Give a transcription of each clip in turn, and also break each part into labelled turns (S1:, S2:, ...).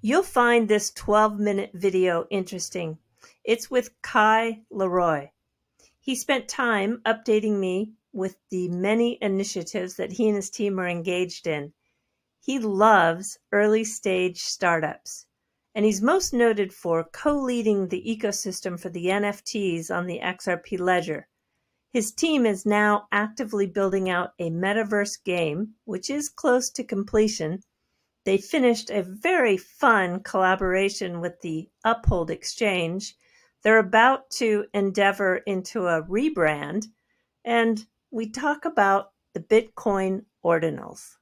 S1: You'll find this 12 minute video interesting. It's with Kaj Leroy. He spent time updating me with the many initiatives that he and his team are engaged in. He loves early stage startups, and he's most noted for co leading the ecosystem for the NFTs on the XRP Ledger. His team is now actively building out a metaverse game, which is close to completion they finished a very fun collaboration with the Uphold Exchange. They're about to endeavor into a rebrand, and we talk about the Bitcoin ordinals.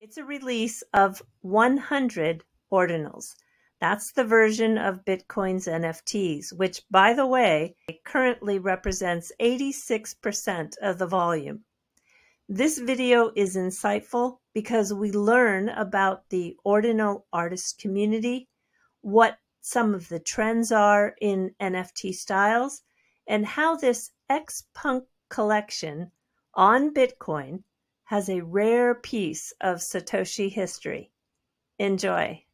S1: It's a release of 100 ordinals. That's the version of Bitcoin's NFTs, which, by the way, currently represents 86% of the volume. This video is insightful because we learn about the ordinal artist community, what some of the trends are in NFT styles, and how this X Punk collection on Bitcoin has a rare piece of Satoshi history. Enjoy.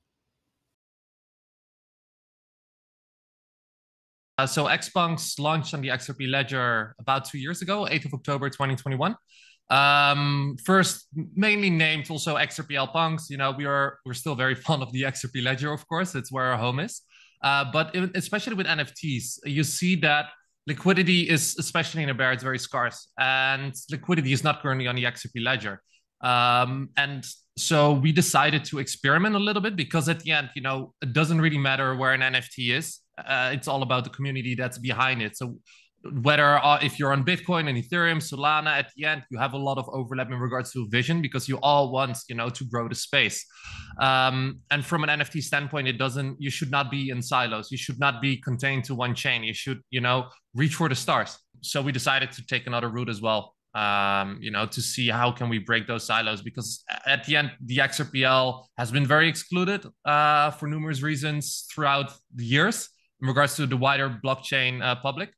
S2: Uh, so Xpunks launched on the XRP Ledger about two years ago, 8th of October 2021. Um, first, mainly named also XRPL punks. You know, we are we're still very fond of the XRP ledger, of course. It's where our home is. Uh, but especially with NFTs, you see that liquidity is, especially in a bear, it's very scarce, and liquidity is not currently on the XRP ledger. Um, and so we decided to experiment a little bit because at the end, you know, it doesn't really matter where an NFT is. Uh, it's all about the community that's behind it. So whether uh, if you're on Bitcoin and Ethereum, Solana, at the end you have a lot of overlap in regards to vision because you all want you know to grow the space. Um, and from an NFT standpoint, it doesn't. You should not be in silos. You should not be contained to one chain. You should you know reach for the stars. So we decided to take another route as well. Um, you know, to see how can we break those silos because at the end, the XRPL has been very excluded uh, for numerous reasons throughout the years in regards to the wider blockchain uh, public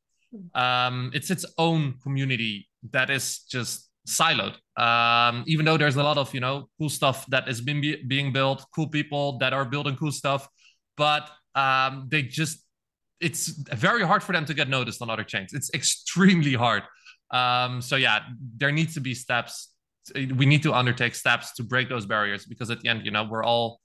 S2: um, it's its own community that is just siloed. Um, even though there's a lot of you know cool stuff that is being being built, cool people that are building cool stuff, but um, they just it's very hard for them to get noticed on other chains. It's extremely hard. Um, so yeah, there needs to be steps. We need to undertake steps to break those barriers because at the end, you know, we're all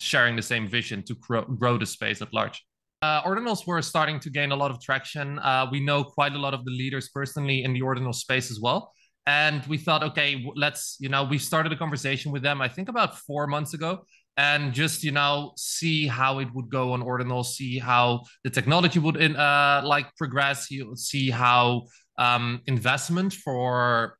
S2: sharing the same vision to grow, grow the space at large. Uh, ordinals were starting to gain a lot of traction. Uh, we know quite a lot of the leaders personally in the ordinal space as well. And we thought, okay, let's, you know, we started a conversation with them, I think about four months ago, and just, you know, see how it would go on ordinal, see how the technology would in, uh, like progress, you see how um, investment for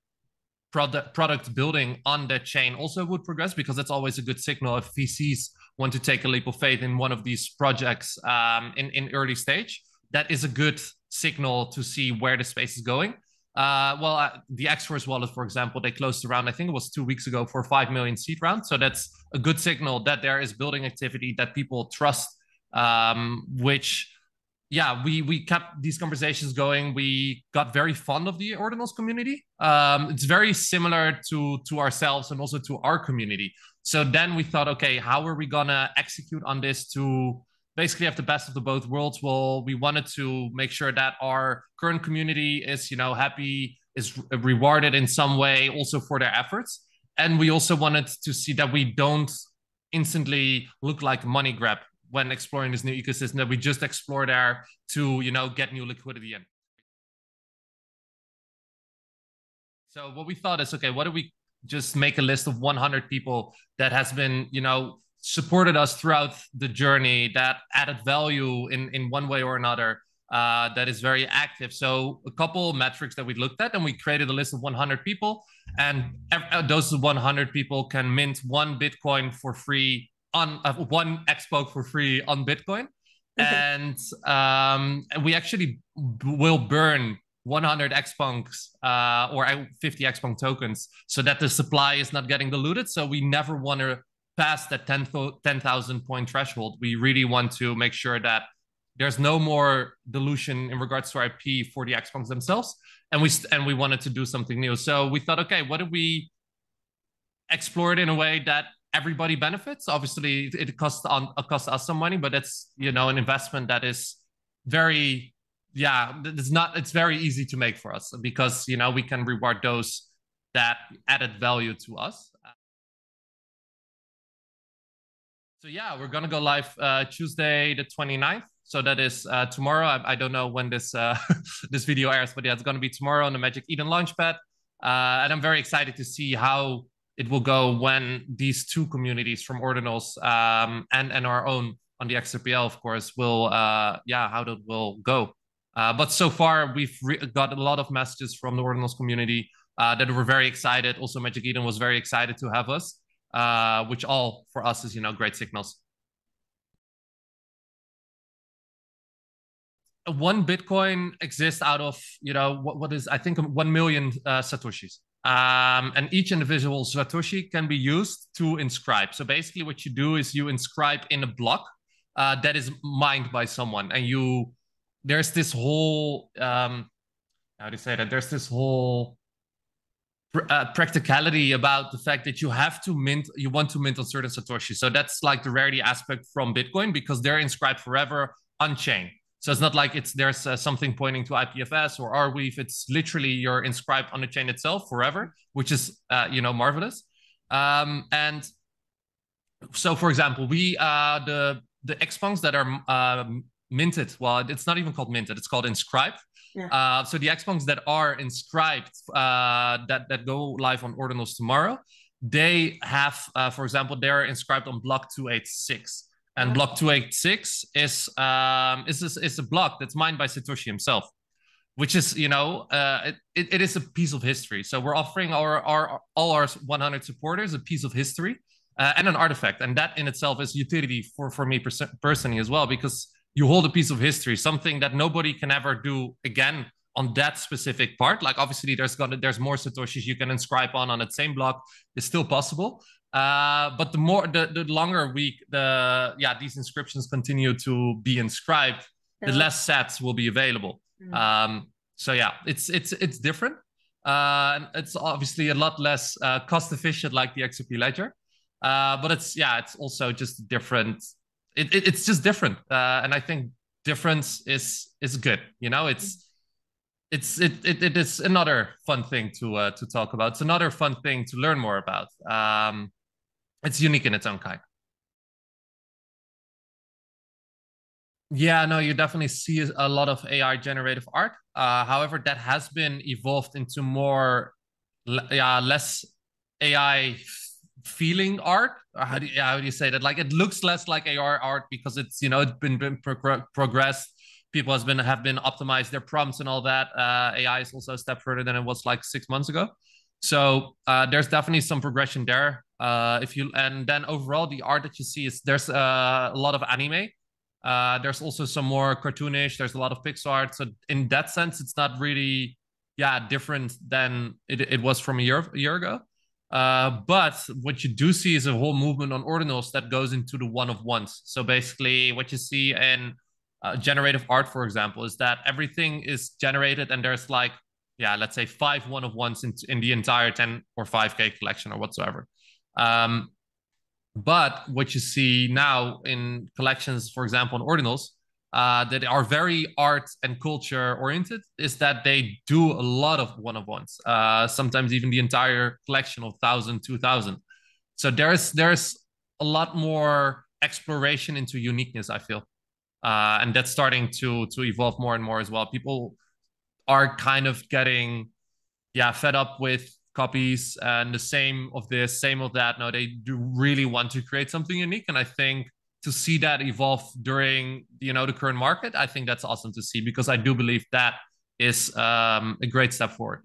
S2: product product building on that chain also would progress because that's always a good signal if VCs want to take a leap of faith in one of these projects um, in, in early stage, that is a good signal to see where the space is going. Uh, well, uh, the Xverse wallet, for example, they closed around, I think it was two weeks ago for 5 million seed round. So that's a good signal that there is building activity that people trust, um, which yeah, we we kept these conversations going. We got very fond of the ordinals community. Um, it's very similar to to ourselves and also to our community. So then we thought, okay, how are we gonna execute on this to basically have the best of the both worlds? Well, we wanted to make sure that our current community is, you know, happy, is rewarded in some way, also for their efforts, and we also wanted to see that we don't instantly look like money grab when exploring this new ecosystem that we just explore there to, you know, get new liquidity in. So what we thought is, okay, what do we just make a list of 100 people that has been you know supported us throughout the journey that added value in in one way or another uh, that is very active. So a couple metrics that we looked at and we created a list of 100 people and uh, those 100 people can mint one bitcoin for free on uh, one expo for free on bitcoin. And um, we actually will burn 100 xpunks uh, or 50 xpunk tokens so that the supply is not getting diluted. So we never want to pass that 10,000 10, point threshold. We really want to make sure that there's no more dilution in regards to IP for the xpunks themselves and we and we wanted to do something new. So we thought okay what if we explore it in a way that everybody benefits. Obviously, it costs on it costs us some money, but it's you know an investment that is very yeah it's not it's very easy to make for us because you know we can reward those that added value to us. So yeah we're gonna go live uh, tuesday the 29th so that is uh, tomorrow. I, I, don't know when this uh, this video airs but yeah it's gonna be tomorrow on the magic eden launchpad. Uh, and i'm very excited to see how it will go when these two communities from ordinals um, and and our own on the XRPL, of course, will uh, yeah how that will go. Uh, but so far, we've got a lot of messages from the Ordinals community uh, that were very excited. Also, Magic Eden was very excited to have us, uh, which all for us is you know great signals. One Bitcoin exists out of you know what, what is I think one million uh, satoshis. Um, and each individual Satoshi can be used to inscribe. So basically, what you do is you inscribe in a block uh, that is mined by someone, and you there's this whole um, how do you say that? There's this whole pr- uh, practicality about the fact that you have to mint, you want to mint on certain satoshi. So that's like the rarity aspect from Bitcoin because they're inscribed forever on chain. So it's not like it's there's uh, something pointing to IPFS or Arweave. It's literally you're inscribed on the chain itself forever, which is uh, you know marvelous. Um, and so, for example, we uh, the the Xpunks that are um, minted. Well, it's not even called minted; it's called inscribed. Yeah. Uh, so the Xpunks that are inscribed uh, that that go live on Ordinals tomorrow, they have, uh, for example, they're inscribed on block two eight six. And block 286 is um, is, is, is a block that's mined by Satoshi himself, which is, you know, uh, it, it is a piece of history. So we're offering our, our all our 100 supporters a piece of history uh, and an artifact. And that in itself is utility for, for me pers- personally as well, because you hold a piece of history, something that nobody can ever do again on that specific part. Like obviously there's gonna there's more satoshis you can inscribe on on that same block. It's still possible, uh, but the more the, the longer we the yeah these inscriptions continue to be inscribed, the less sets will be available. Mm. Um, so yeah, it's it's it's different. Uh, and it's obviously a lot less uh, cost efficient like the XRP Ledger. Uh, but it's yeah, it's also just different. It, it it's just different, uh, and I think difference is is good. You know, it's it's it, it, it is another fun thing to uh, to talk about. It's another fun thing to learn more about. Um, it's unique in its own kind. Yeah, no, you definitely see a lot of AI generative art. Uh, however, that has been evolved into more, yeah, less AI feeling art. How do, you, how do you say that? Like it looks less like AR art because it's you know it's been been prog- progressed. People has been have been optimized their prompts and all that. Uh, AI is also a step further than it was like six months ago. So uh, there's definitely some progression there. Uh, if you and then overall the art that you see is there's uh, a lot of anime. Uh, there's also some more cartoonish. There's a lot of pixel art. So in that sense, it's not really yeah different than it, it was from a year a year ago. Uh, but what you do see is a whole movement on ordinals that goes into the one of ones. So basically, what you see in uh, generative art, for example, is that everything is generated and there's like yeah, let's say five one of ones in, in the entire 10 or 5K collection or whatsoever. Um, but what you see now in collections, for example, in ordinals, uh, that are very art and culture oriented, is that they do a lot of one of ones, uh, sometimes even the entire collection of 1,000, 2,000. So there's, there's a lot more exploration into uniqueness, I feel. Uh, and that's starting to to evolve more and more as well. People are kind of getting yeah fed up with copies and the same of this same of that no they do really want to create something unique and i think to see that evolve during you know the current market i think that's awesome to see because i do believe that is um, a great step forward.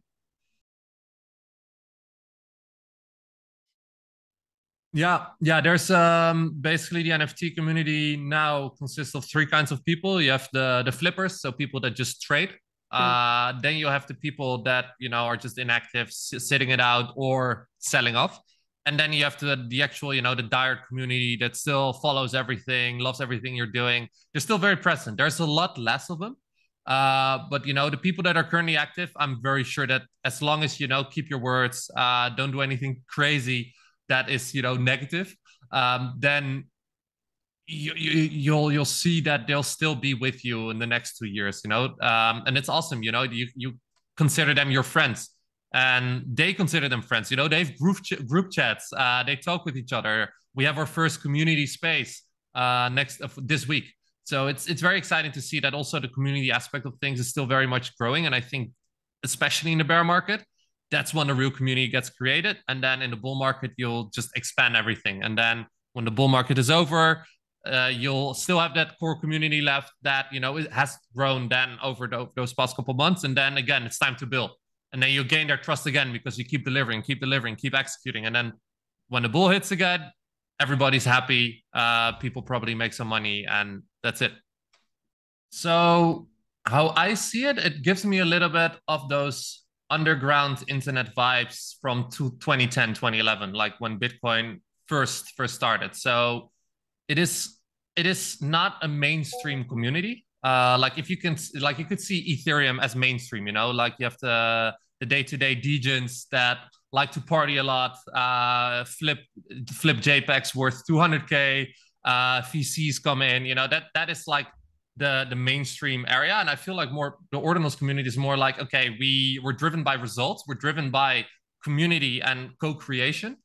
S2: Yeah yeah there's um basically the nft community now consists of three kinds of people. You have the the flippers so people that just trade. Uh, then you have the people that you know are just inactive, sitting it out or selling off, and then you have the the actual you know the dire community that still follows everything, loves everything you're doing. They're still very present. There's a lot less of them, uh, but you know the people that are currently active, I'm very sure that as long as you know keep your words, uh, don't do anything crazy. that is you know negative, um, then you, you, you'll you'll see that they'll still be with you in the next two years. You know, um, and it's awesome. You know, you you consider them your friends and they consider them friends. You know, they have group ch- group chats. Uh, they talk with each other. We have our first community space uh, next uh, this week. So it's it's very exciting to see that also the community aspect of things is still very much growing. And I think, especially in the bear market, that's when the real community gets created. And then in the bull market, you'll just expand everything. And then when the bull market is over, uh, you'll still have that core community left that you know it has grown then over the, those past couple months and then again it's time to build and then you gain their trust again because you keep delivering keep delivering keep executing. And then when the bull hits again everybody's happy. Uh, people probably make some money and that's it. So how i see it it gives me a little bit of those underground internet vibes from 2010 2011 like when bitcoin first first started. So it is it is not a mainstream community. Uh, like if you can like you could see Ethereum as mainstream, you know, like you have the the day-to-day degens that like to party a lot, uh, flip flip JPEGs worth 200k, uh, VCs come in, you know, that that is like the the mainstream area. And I feel like more the ordinals community is more like, okay, we we're driven by results, we're driven by community and co-creation.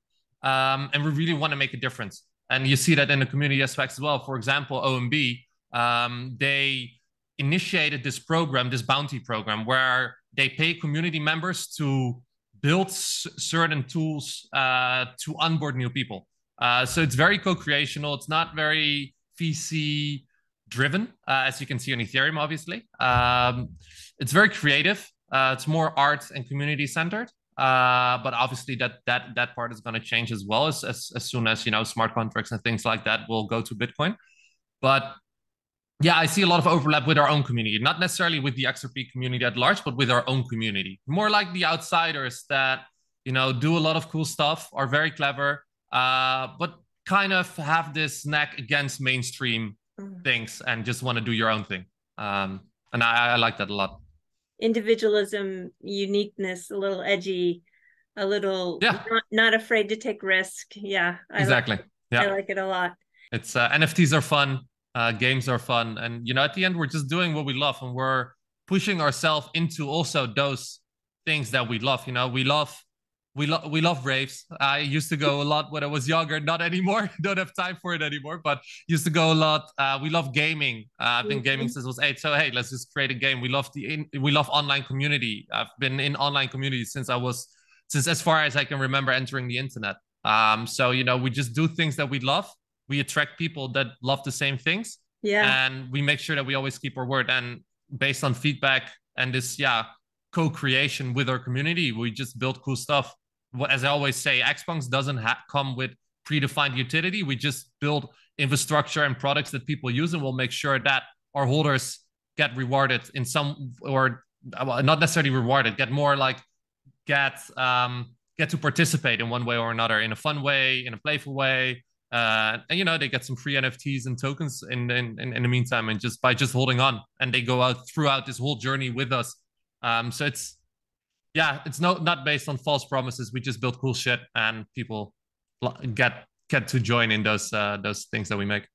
S2: Um, and we really want to make a difference and you see that in the community aspects as well. For example, OMB, um, they initiated this program, this bounty program, where they pay community members to build s- certain tools uh, to onboard new people. Uh, so it's very co-creational. It's not very VC driven, uh, as you can see on Ethereum, obviously. Um, it's very creative. Uh, it's more art and community centered. Uh, but obviously that that that part is going to change as well as, as as soon as you know smart contracts and things like that will go to Bitcoin. But yeah, I see a lot of overlap with our own community, not necessarily with the XRP community at large, but with our own community. More like the outsiders that you know do a lot of cool stuff, are very clever, uh, but kind of have this knack against mainstream mm. things and just want to do your own thing. Um, and I, I like that a lot
S1: individualism, uniqueness, a little edgy, a little
S2: yeah.
S1: not, not afraid to take risk. Yeah.
S2: I exactly.
S1: Like
S2: yeah.
S1: I like it a lot.
S2: It's uh, NFTs are fun. Uh, games are fun. And, you know, at the end, we're just doing what we love and we're pushing ourselves into also those things that we love. You know, we love we love we love raves. I used to go a lot when I was younger. Not anymore. Don't have time for it anymore. But used to go a lot. Uh, we love gaming. Uh, I've been gaming mm-hmm. since I was eight. So hey, let's just create a game. We love the in, we love online community. I've been in online community since I was since as far as I can remember entering the internet. Um, so you know, we just do things that we love. We attract people that love the same things.
S1: Yeah.
S2: And we make sure that we always keep our word. And based on feedback and this, yeah, co-creation with our community, we just build cool stuff as I always say, Xpunks doesn't ha- come with predefined utility. We just build infrastructure and products that people use, and we'll make sure that our holders get rewarded in some or well, not necessarily rewarded, get more like get um, get to participate in one way or another, in a fun way, in a playful way. Uh, and you know they get some free NFTs and tokens in, in in the meantime, and just by just holding on, and they go out throughout this whole journey with us. Um, so it's yeah, it's no not based on false promises. We just build cool shit, and people get get to join in those uh, those things that we make.